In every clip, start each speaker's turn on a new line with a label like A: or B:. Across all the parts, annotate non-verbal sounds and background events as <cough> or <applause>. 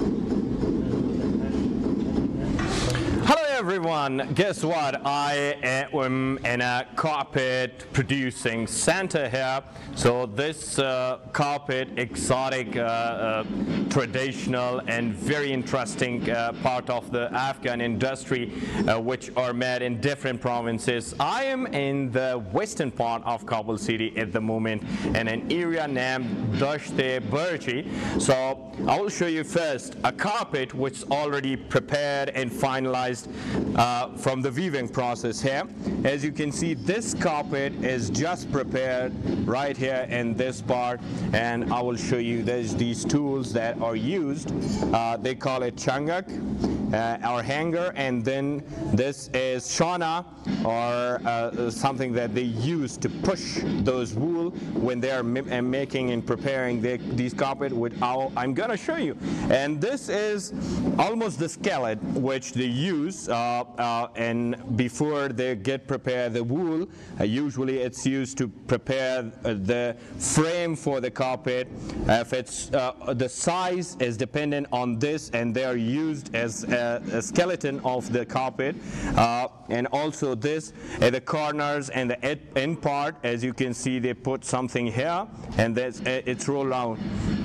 A: Hello everyone, guess what? I am in a carpet producing center here. So this uh, carpet, exotic, uh, uh, traditional and very interesting uh, part of the Afghan industry uh, which are made in different provinces. I am in the western part of Kabul city at the moment in an area named Dashte Barchi. So I will show you first a carpet which is already prepared and finalized uh, from the weaving process here. As you can see, this carpet is just prepared right here in this part, and I will show you there's these tools that are used. Uh, they call it changak. Uh, our hanger and then this is shana or uh, something that they use to push those wool when they are uh, making and preparing the, these carpet with our, I'm gonna show you and this is almost the skeleton which they use uh, and before they get prepared the wool uh, usually it's used to prepare the frame for the carpet if it's the size is dependent on this and they are used as a skeleton of the carpet uh, and also this at the corners and the end part as you can see they put something here and that's it's rolled out.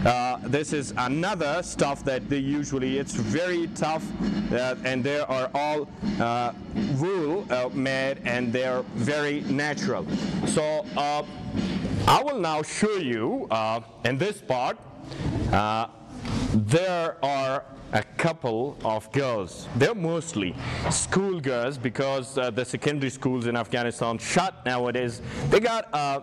A: uh, this is another stuff that they usually it's very tough uh, and there are all uh, wool uh, made and they're very natural. So uh, I will now show you in this part there are a couple of girls. They're mostly school girls because uh, the secondary schools in Afghanistan shut nowadays. They got uh,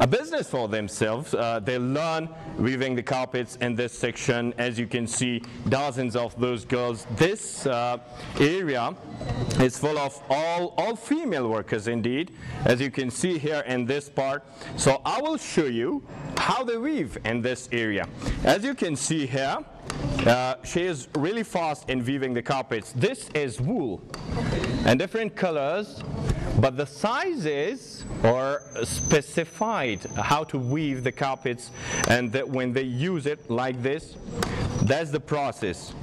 A: a business for themselves. Uh, they learn weaving the carpets in this section. As you can see, dozens of those girls. This uh, area is full of all, all female workers indeed, as you can see here in this part. So I will show you how they weave in this area. As you can see here, uh, she is really fast in weaving the carpets. This is wool and different colors, but the sizes are specified how to weave the carpets and that when they use it like this, that's the process.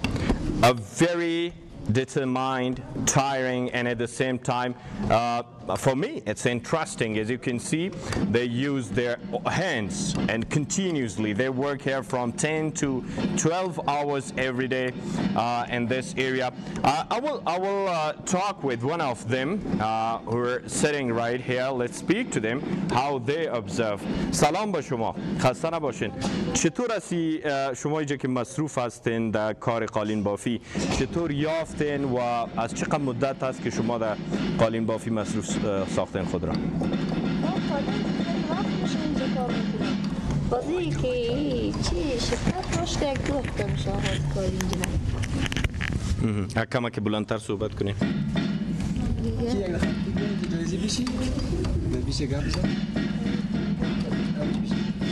A: A very determined, tiring, and at the same time, uh, for me, it's interesting. As you can see, they use their hands and continuously. They work here from 10 to 12 hours every day uh, in this area. Uh, I will, I will uh, talk with one of them uh, who are sitting right here. Let's speak to them how they observe. سلام با شما خسته نباشین چطور هستی شما اینجا که مصروف هستین در کار قالین بافی چطور یافتین و از چقدر مدت هست که شما در قالین بافی مصروف ساخت این خود را.
B: بازی که چی شفت که یک وقت میشه آغاز کار اینجا
A: که بلندتر صحبت کنیم.
B: جایزی
C: بیشی؟ بیشی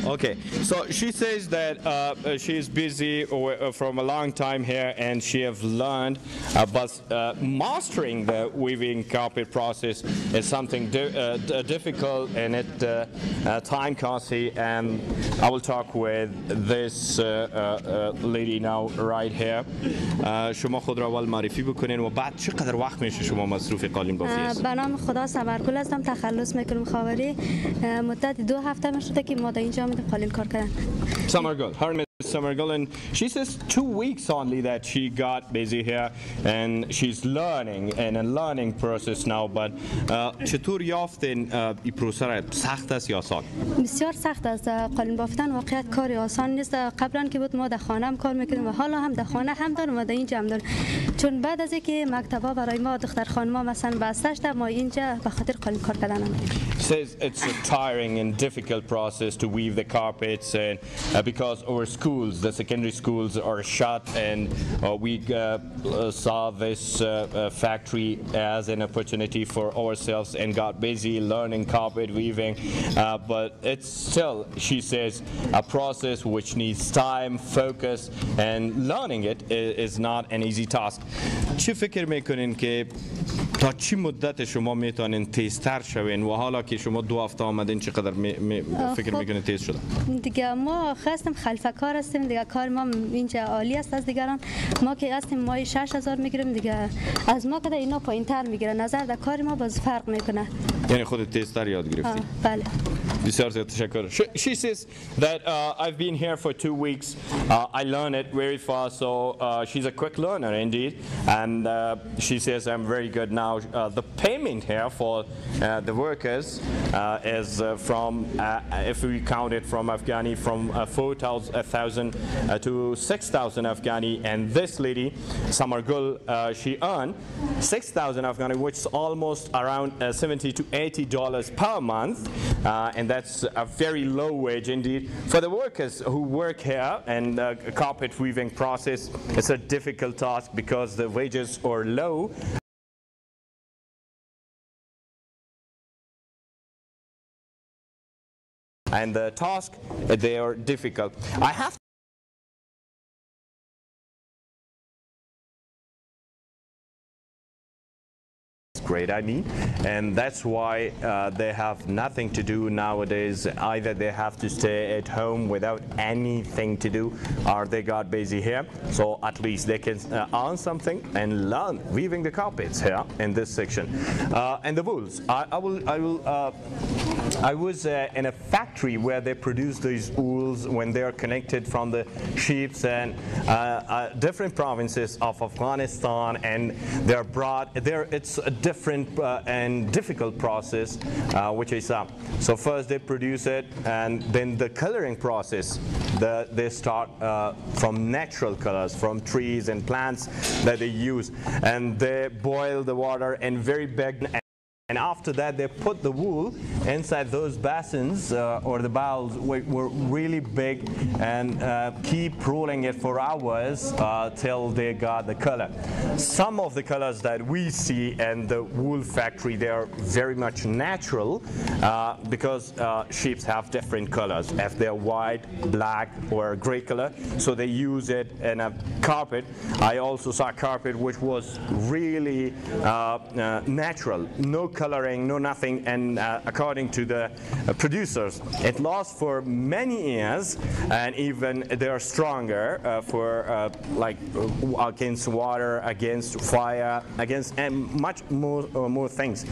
A: Okay, so she says that uh, she is busy uh, from a long time here and she have learned, uh, but uh, mastering the weaving carpet process is something di uh, difficult and it uh, time costly. And I will talk with this lady now right here. شما خود را اول معرفی بکنین و بعد چقدر وقت میشه شما مصروف قالین بافی هستید؟
D: به نام خدا صبرگل هستم تخلص میکنم خاوری مدت دو هفته میشده که ما در اینجا
A: انجام میده قلیل کار کردن Summer girl. Samargul, and she says two weeks only that she got busy here, and she's learning and a learning process now. But چطور یافتین این پروسه سخت است یا آسان؟
D: بسیار سخت است. قلم بافتن واقعیت کاری آسان نیست. قبلا که بود ما در خانه هم کار میکردیم و حالا هم در خانه هم دارم و در اینجا هم دارم. چون بعد از اینکه مکتبا برای ما دختر خانما مثلا بسته شده ما اینجا به خاطر قلم کار کردن هم.
A: says it's a tiring and difficult process to weave the carpets and uh, because our school schools, the secondary schools are shut and uh, we uh, saw this uh, uh, factory as an opportunity for ourselves and got busy learning carpet weaving. Uh, but it's still, she says, a process which needs time, focus and learning it is not an easy task. چه فکر میکنین که تا چی مدت شما میتونین تیزتر شوین و حالا که شما دو هفته آمدین چقدر می می فکر
D: خب.
A: میکنین تیز شده
D: دیگه ما خواستم خلفه کار هستیم دیگه کار ما اینجا عالی است از دیگران. ما که هستیم مای 6000 می‌گیریم دیگه. از ما که اینا پایین تر می‌گیره. نظر در کار ما باز فرق می‌کنه.
A: یعنی خودت تیزتر یاد گرفتی.
D: بله.
A: She, says that uh, I've been here for two weeks. Uh, I learn it very fast, so uh, she's a quick learner indeed. And uh, she says I'm very good now. Uh, the payment here for uh, the workers is from, if we count it from Afghani, from uh, 4,000 uh, to 6,000 Afghani. And this lady, Samargul, uh, she earned 6,000 Afghani, which is almost around uh, 70 to 80 dollars per month, and that's a very low wage indeed for the workers who work here. And uh, carpet weaving process is a difficult task because the wages are low. And the task, they are difficult. I have great I mean and that's why uh, they have nothing to do nowadays. Either they have to stay at home without anything to do or they got busy here. So at least they can uh, earn something and learn weaving the carpets here in this section. Uh, and the wools. I, I will I will uh, I was uh, in a factory where they produce these wools when they are connected from the sheep and uh, different provinces of Afghanistan and they're brought there it's a different uh, and difficult process uh, which is so first they produce it and then the coloring process the, they start uh, from natural colors from trees and plants that they use. And they boil the water in very big and after that, they put the wool inside those basins uh, or the bowls were, were really big and uh, keep rolling it for hours uh, till they got the color. Some of the colors that we see in the wool factory, they are very much natural uh, because uh, sheep have different colors. If they're white, black, or gray color, so they use it in a carpet. I also saw carpet which was really uh, natural, no coloring, no nothing, and uh, according to the uh, producers, it lasts for many years, and even they are stronger uh, for uh, like uh, against water, against fire, against and much more uh, more things.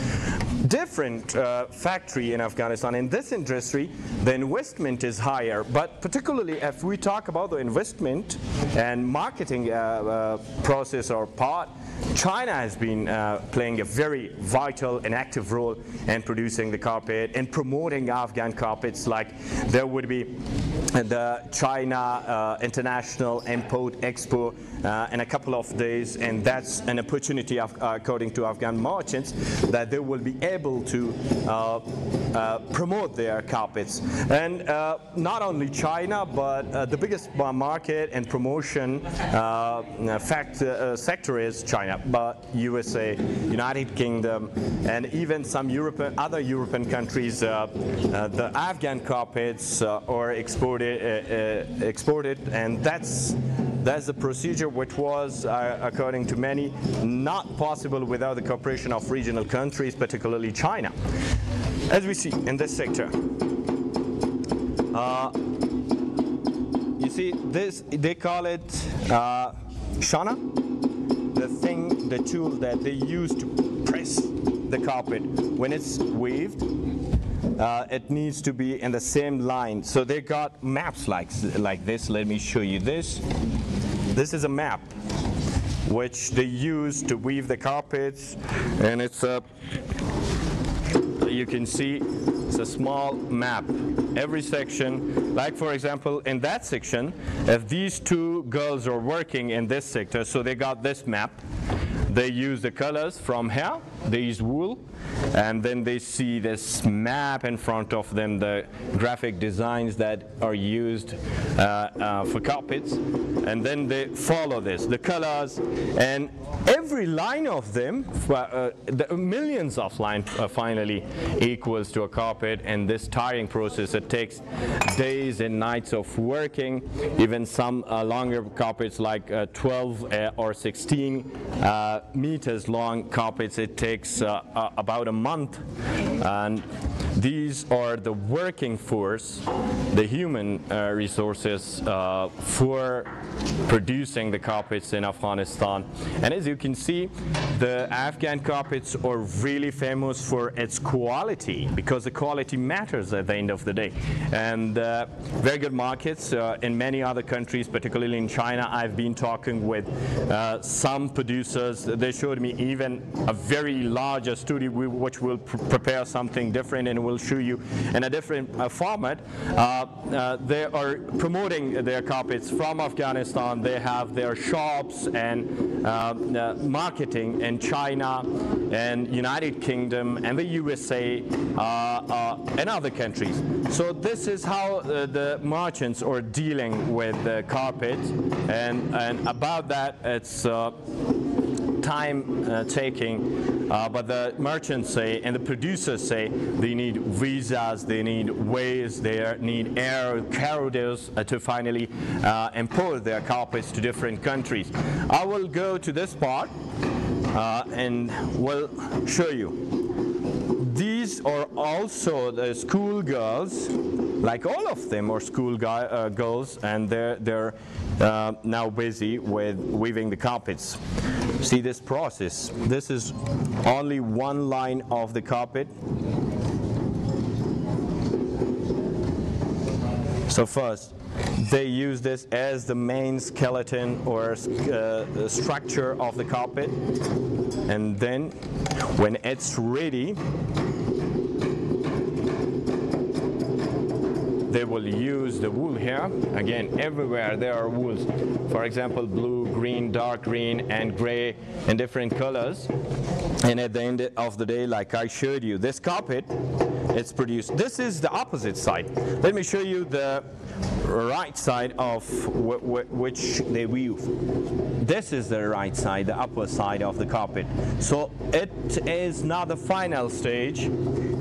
A: Different factory in Afghanistan. In this industry, the investment is higher, but particularly if we talk about the investment and marketing process or part, China has been uh, playing a very vital and active role in producing the carpet and promoting Afghan carpets. Like there would be the China uh, International Import Expo uh, in a couple of days, and that's an opportunity, of, uh, according to Afghan merchants, that they will be able to uh, uh, promote their carpets. And not only China, but the biggest market and promotion fact, sector is China, but USA, United Kingdom, and even some European, other European countries, uh, uh, the Afghan carpets uh, are exported, uh, uh, exported, and that's that's the procedure which was, according to many, not possible without the cooperation of regional countries, particularly China. As we see in this sector, you see this, they call it shana, the tool that they use to press the carpet. When it's waved, uh, it needs to be in the same line. So they got maps like, like this. Let me show you this. This is a map which they use to weave the carpets, and it's a you can see it's a small map. Every section, like for example, in that section, if these two girls are working in this sector, so they got this map, they use the colors from here, they use wool, and then they see this map in front of them, the graphic designs that are used uh, uh, for carpets, and then they follow this, the colors, and every line of them, uh, the millions of lines uh, finally equals to a carpet, and this tiring process, it takes days and nights of working, even some uh, longer carpets like uh, 12 uh, or 16 uh, meters long carpets, it takes about a month. And these are the working force, the human uh, resources uh, for producing the carpets in Afghanistan. And as you can see, the Afghan carpets are really famous for its quality because the quality matters at the end of the day. And uh, very good markets uh, in many other countries, particularly in China. I've been talking with uh, some producers. They showed me even a very large studio which will pr- prepare something different and will show you in a different uh, format. Uh, uh, they are promoting their carpets from Afghanistan. They have their shops and uh, marketing in China and United Kingdom and the USA and other countries. So this is how the merchants are dealing with the carpet and, and about that it's time uh, taking, uh, but the merchants say and the producers say they need visas, they need ways, they need air corridors uh, to finally uh, import their carpets to different countries. I will go to this part uh, and will show you. These are also the school girls, like all of them are school guy, uh, girls, and they're, they're uh, now busy with weaving the carpets. See this process. This is only one line of the carpet. So first, they use this as the main skeleton or uh, structure of the carpet. And then when it's ready, they will use the wool here. Again, everywhere there are wools. For example, blue, green, dark green, and gray in different colors. And at the end of the day, like I showed you, this carpet, it's produced. This is the opposite side. Let me show you the right side of wh- wh- which they weave. This is the right side, the upper side of the carpet. So it is not the final stage.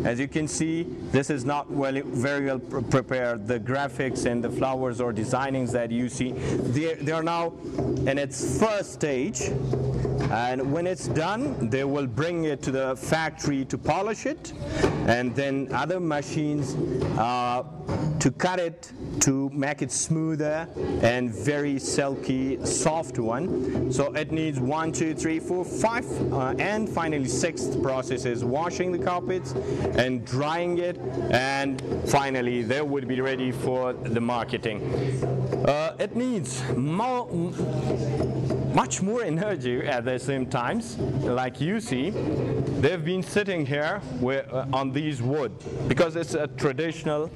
A: As you can see, this is not well, very well pre- prepared. The graphics and the flowers or designings that you see, they, they are now in its first stage. And when it's done, they will bring it to the factory to polish it, and then other machines uh, to cut it to make it smoother and very silky, soft one. So it needs one, two, three, four, five, uh, and finally sixth process is washing the carpets and drying it, and finally they would be ready for the marketing. Uh, it needs much more energy at the same times. Like you see, they've been sitting here uh, on these wood because it's a traditional.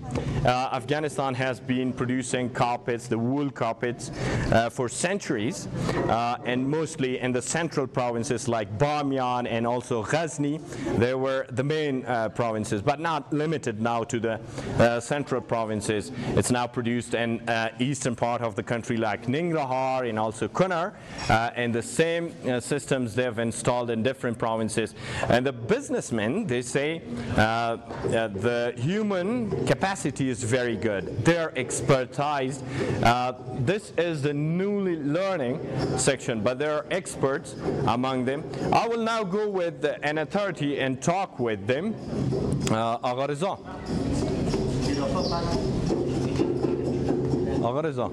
A: Uh, Afghanistan has been producing carpets, the wool carpets, uh, for centuries, uh, and mostly in the central provinces like Bamiyan and also Ghazni. They were the main uh, provinces, but not limited now to the uh, central provinces. It's now produced in uh, eastern part of the country like Nangarhar and also Kunar uh, and the same uh, systems they've installed in different provinces. And the businessmen, they say the human capacity is very good. They're expertise. Uh, this is the newly learning section, but there are experts among them. I will now go with an authority and talk with them. Uh, آقا رضا. آقا رضا.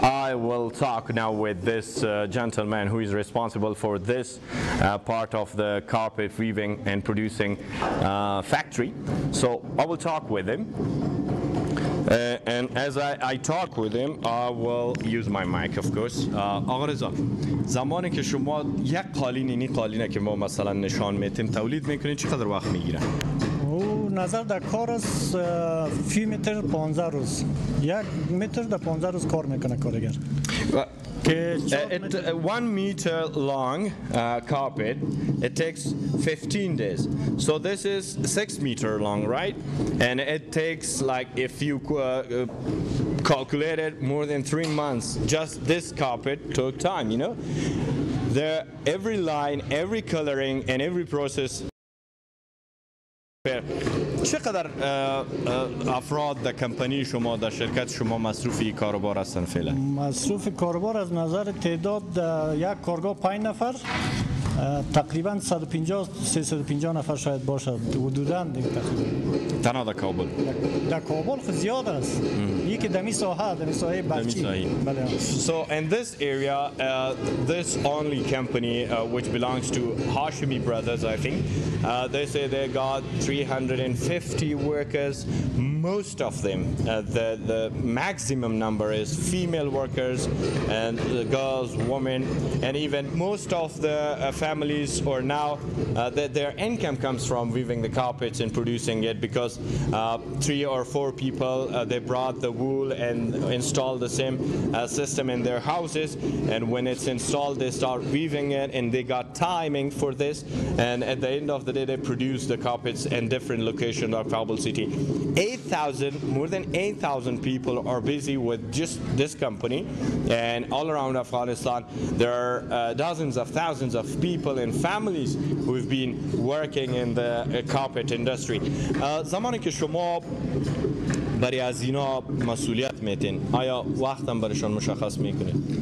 A: I will talk now with this uh, gentleman who is responsible for this uh, part of the carpet weaving and producing uh, factory. So I will talk with him. Uh, and as I, I talk with him, I will use my mic, of course. Uh, آقا رضا زمانی که شما یک قالین اینی قالینه که ما مثلا نشان میتیم تولید می‌کنین چقدر وقت می‌گیره؟
E: او نظر در کار است فی متر 15 روز یک متر در 15 روز کار می‌کنه کارگر
A: Uh, it, uh, one meter long uh, carpet, it takes 15 days. So this is six meter long, right? And it takes like if you calculated more than three months. Just this carpet took time, you know? There, every line, every coloring, and every process چقدر افراد در کمپانی شما در شرکت شما مصروفی کاروبار هستن فعلا؟
E: مصروف کاربار از نظر تعداد یک کارگاه 5 نفر. تقریبا 150 350 نفر شاید باشد حدودا دیگه تقریبا
A: تنها در کابل
E: در کابل خود زیاد است یکی دمی ساحه دمی ساحه بلچی
A: ساحه.
E: بله
A: So in this area, uh, this only company uh, which belongs to Hashimi Brothers, I think, uh, they say they got 350 workers. most of them, uh, the the maximum number is female workers and uh, girls, women, and even most of the uh, families or now uh, that their income comes from weaving the carpets and producing it because uh, three or four people uh, they brought the wool and installed the same system in their houses. And when it's installed they start weaving it and they got timing for this. And at the end of the day they produce the carpets in different locations of Kabul city 8000 more than 8000 people are busy with just this company and all around Afghanistan there are uh, dozens of thousands of people and families who've been working in the uh, carpet industry uh, زمانی که شما برای از اینا مسئولیت میتین آیا وقتم برایشان مشخص میکنید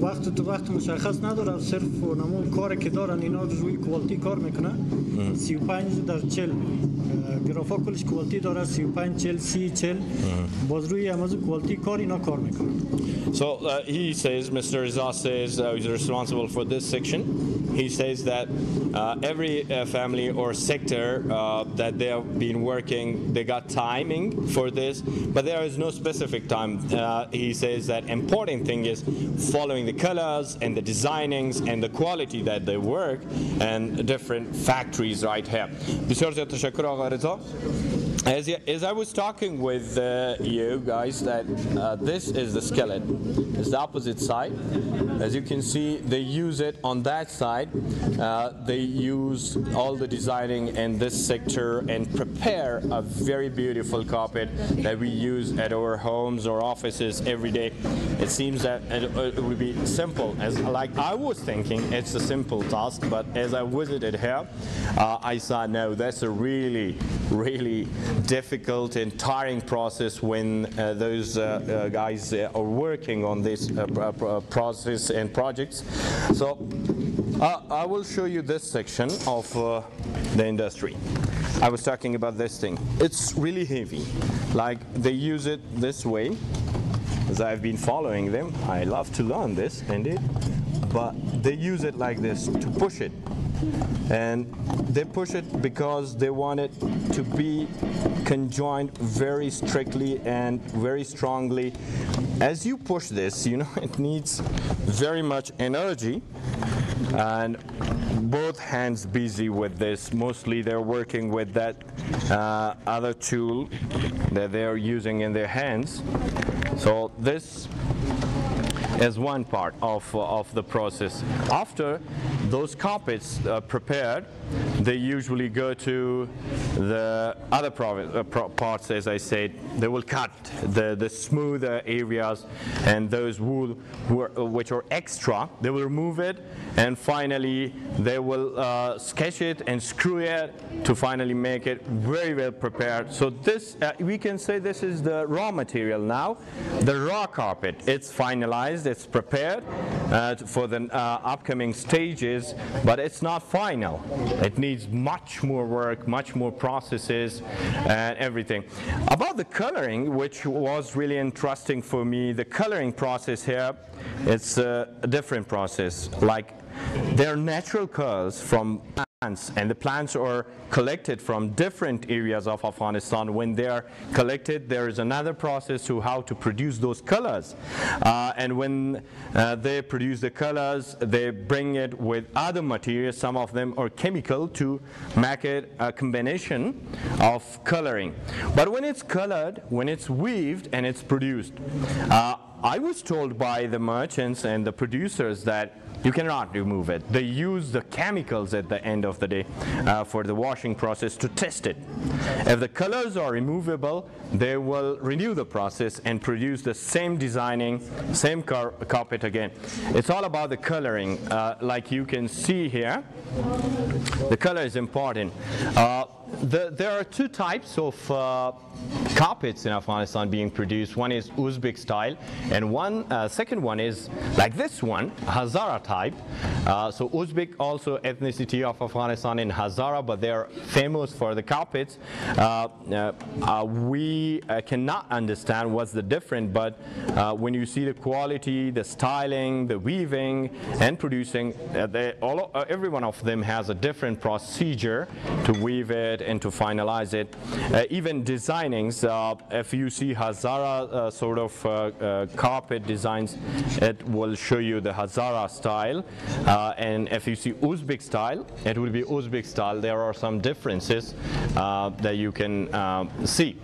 E: وقت تو وقت مشخص نداره صرف نمو کاری که دارن اینا روی کوالتی کار می‌کنه 35 در 40 گرافا کلش کوالتی داره 35 40 30 40 باز روی امازون کوالتی کار اینا کار می‌کنه
A: So uh, he says, Mr. Rizal says uh, he's responsible for this section. He says that uh, every uh, family or sector uh, that they have been working, they got timing for this, but there is no specific time. Uh, he says that important thing is following the colors and the designings and the quality that they work and different factories right here. بسیار زیاد تشکر آقا رضا. as, as I was talking with uh, you guys, that uh, this is the skillet. It's the opposite side. As you can see, they use it on that side. Uh, they use all the designing in this sector and prepare a very beautiful carpet that we use at our homes or offices every day. It seems that it, it would be simple. As like I was thinking, it's a simple task, but as I visited here, uh, I saw no, that's a really, really difficult and tiring process when uh, those uh, uh, guys uh, are working on this uh, pr- pr- process and projects. So I will show you this section of the industry. I was talking about this thing. It's really heavy. Like they use it this way. As I've been following them, I love to learn this indeed. But they use it like this to push it. And they push it because they want it to be conjoined very strictly and very strongly. As you push this, you know, <laughs> it needs very much energy and both hands busy with this. Mostly they're working with that uh, other tool that they're using in their hands. So this is one part of, of the process. After those carpets are prepared, they usually go to the other uh, parts, as I said. They will cut the, the smoother areas and those wool which are extra, they will remove it and finally they will uh, sketch it and screw it to finally make it very well prepared. So this, uh, we can say this is the raw material now, the raw carpet. It's finalized, it's prepared uh, for the uh, upcoming stages, but it's not final. It needs much more work, much more processes and everything. About the coloring, which was really interesting for me, the coloring process here, it's a different process. Like they're natural colors from plants, and the plants are collected from different areas of Afghanistan. When they are collected, there is another process to how to produce those colors. Uh, and when uh, they produce the colors, they bring it with other materials. Some of them are chemical to make it a combination of coloring. But when it's colored, when it's weaved and it's produced, uh, I was told by the merchants and the producers that you cannot remove it. They use the chemicals at the end of the day uh, for the washing process to test it. If the colors are removable, they will renew the process and produce the same designing, same car carpet again. It's all about the coloring. Uh, like you can see here, the color is important. Uh, the, there are two types of uh, carpets in Afghanistan being produced. One is Uzbek style, and one uh, second one is like this one, Hazara type. Uh, so Uzbek also ethnicity of Afghanistan in Hazara, but they're famous for the carpets. Uh, uh, uh, we cannot understand what's the difference, but when you see the quality, the styling, the weaving, and producing, they, all, every one of them has a different procedure to weave it and to finalize it. even designings, if you see Hazara sort of carpet designs, it will show you the Hazara style. Uh, and if you see Uzbek style, it will be Uzbek style. There are some differences uh, that you can uh, see.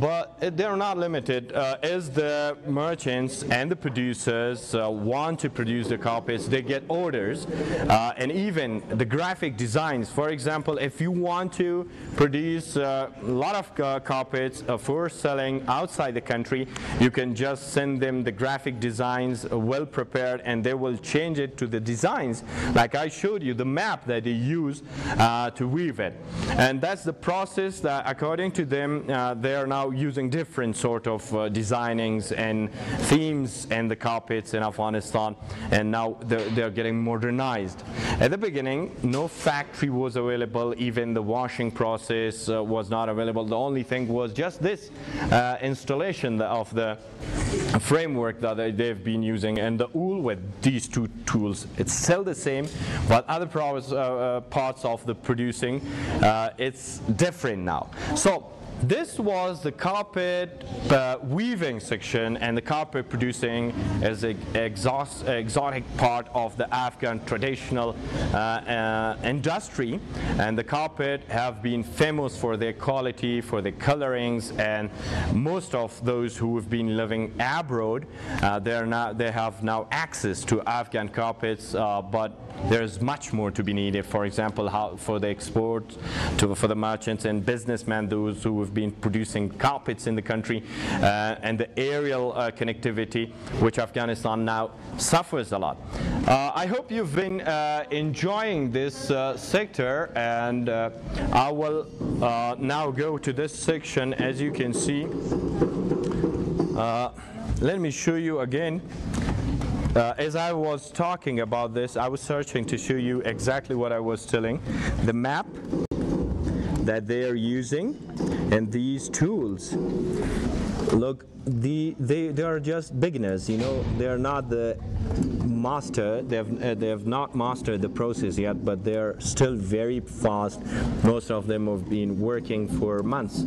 A: But they're not limited. Uh, as the merchants and the producers uh, want to produce the carpets, they get orders. Uh, and even the graphic designs. For example, if you want to produce a lot of carpets for selling outside the country, you can just send them the graphic designs well prepared and they will change it to the designs, like I showed you, the map that they use uh, to weave it. And that's the process that, according to them, uh, they are now using different sort of uh, designings and themes and the carpets in Afghanistan, and now they're, they're getting modernized. At the beginning, no factory was available, even the washing process uh, was not available. The only thing was just this uh, installation of the framework that they've been using and the wool with these two tools. It's still the same, but other uh, parts of the producing, it's different now. So this was the carpet uh, weaving section and the carpet producing is an exotic part of the Afghan traditional uh, uh, industry. And the carpet have been famous for their quality, for their colorings and most of those who have been living abroad uh, they're now, they have now access to Afghan carpets uh, but there's much more to be needed for example how, for the export to, for the merchants and businessmen those who have been producing carpets in the country uh, and the aerial uh, connectivity, which Afghanistan now suffers a lot. Uh, I hope you've been uh, enjoying this uh, sector and uh, I will now go to this section as you can see. let me show you again uh, as I was talking about this, I was searching to show you exactly what I was telling. The map that they are using and these tools look the they they are just beginners you know they are not the master they have uh, they have not mastered the process yet but they're still very fast. Most of them have been working for months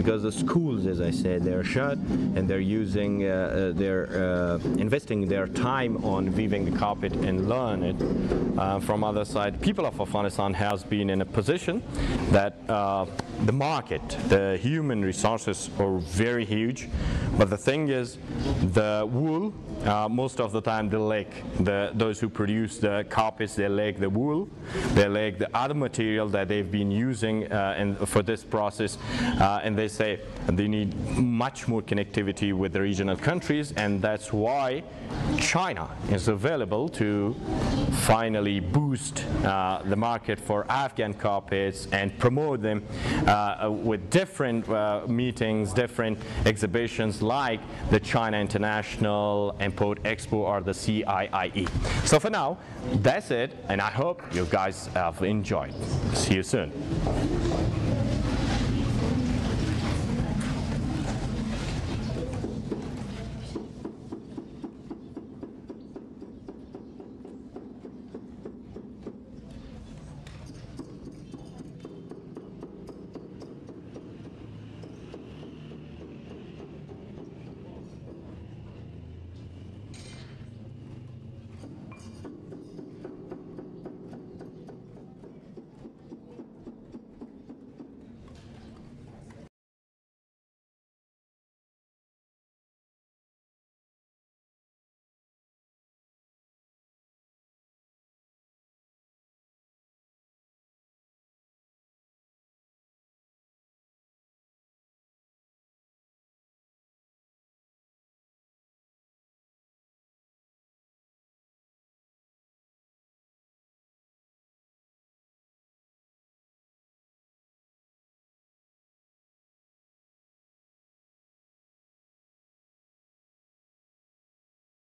A: because the schools as i said they're shut and they're using uh, uh, they're uh, investing their time on weaving the carpet and learn it. Uh, from other side people of afghanistan has been in a position that the market the human resources are very huge. But the thing is, the wool, uh, most of the time the lack, the, those who produce the carpets, they lack the wool, they lack the other material that they've been using uh, for this process, uh, and they say they need much more connectivity with the regional countries, and that's why China is available to finally boost uh, the market for Afghan carpets and promote them uh, with different uh, meetings, different exhibitions like the China International Import Expo or the CIIE. So for now, that's it, and I hope you guys have enjoyed. See you soon.